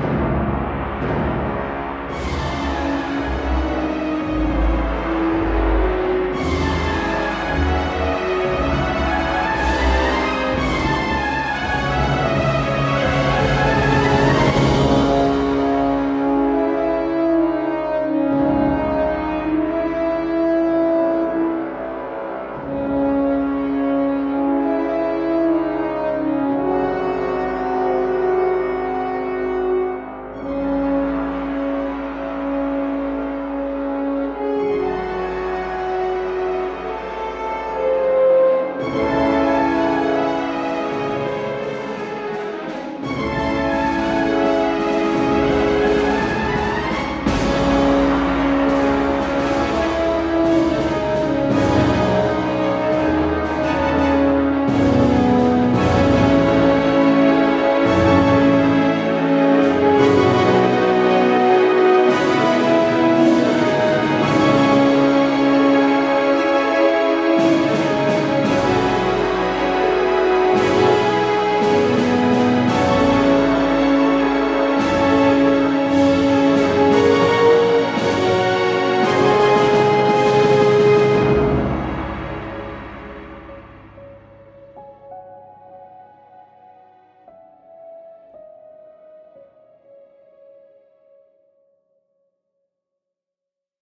you